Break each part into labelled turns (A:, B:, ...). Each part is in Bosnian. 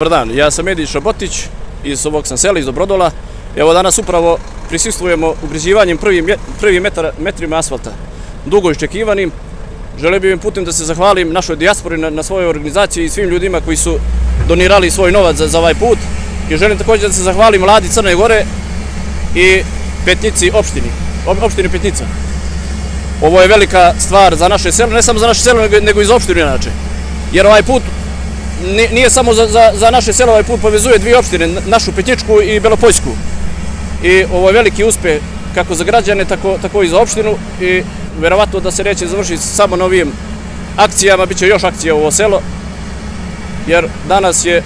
A: Dobar dan, ja sam Edi Šobotić iz ovog sam sela, iz Dobrodola. Evo danas upravo prisustujemo ubrizivanjem prvim, prvim metar, metrima asfalta. Dugo iščekivanim. Želeo bih im putem da se zahvalim našoj dijaspori na, na svojoj organizaciji i svim ljudima koji su donirali svoj novac za, za ovaj put. I želim također da se zahvalim vladi Crne Gore i Petnici opštini, opštini Petnica. Ovo je velika stvar za naše selo, ne samo za naše selo, nego, nego iz opštine inače. Jer ovaj put nije samo za, za, za naše selo, ovaj put povezuje dvije opštine, našu Petničku i Belopojsku. I ovo je veliki uspeh kako za građane, tako, tako i za opštinu i verovatno da se neće završiti samo novim akcijama, bit će još akcija u ovo selo, jer danas je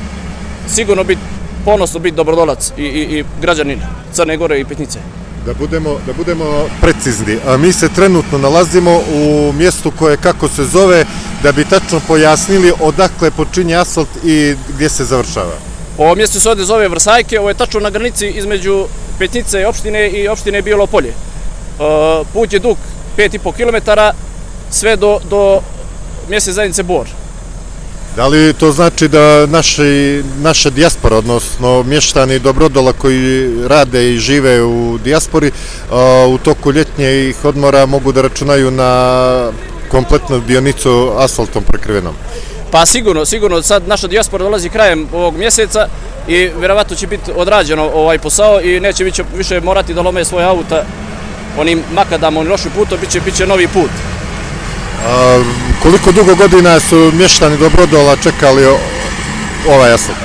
A: sigurno biti ponosno biti dobrodolac i, i, i građanin Crne Gore i Petnice.
B: Da budemo, da budemo precizni, a mi se trenutno nalazimo u mjestu koje kako se zove, da bi tačno pojasnili odakle počinje asfalt i gdje se završava.
A: Ovo mjesto se ovdje zove Vrsajke, ovo je tačno na granici između Petnice i opštine i opštine Bijelo polje. E, put je dug 5,5 km sve do, do mjese zajednice Bor.
B: Da li to znači da naši, naša dijaspora, odnosno mještani Dobrodola koji rade i žive u dijaspori, u toku ljetnjih odmora mogu da računaju na kompletnu dionicu asfaltom prekrivenom?
A: Pa sigurno, sigurno, sad naša dijaspora dolazi krajem ovog mjeseca i vjerovatno će biti odrađeno ovaj posao i neće više morati da lome svoje auta onim makadamom i lošim putom, bit će, bit će novi put.
B: A, koliko dugo godina su mještani Dobrodola čekali ovaj asfalt?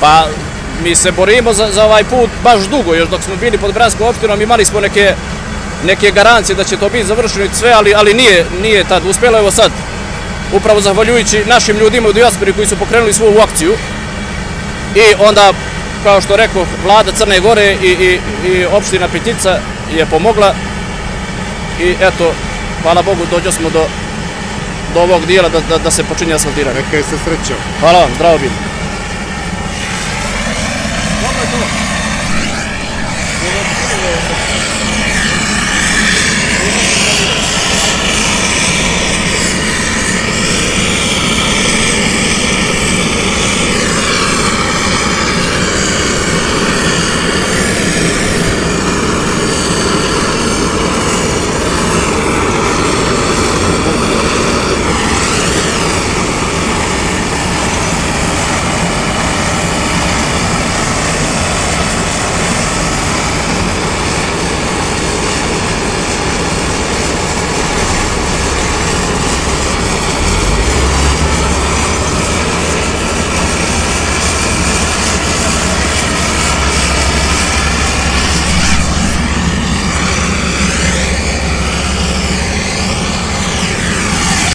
A: Pa, mi se borimo za, za ovaj put baš dugo, još dok smo bili pod Branskom opštinom imali smo neke, neke garancije da će to biti završeno i sve, ali, ali nije, nije tad uspjelo. Evo sad, upravo zahvaljujući našim ljudima u dijaspori koji su pokrenuli svoju akciju i onda, kao što rekao, vlada Crne Gore i, i, i opština Petica je pomogla i eto, hvala Bogu, dođo smo do, do ovog dijela da, da, da se počinje asfaltirati.
B: Neka je se srećao.
A: Hvala vam, zdravo bilo.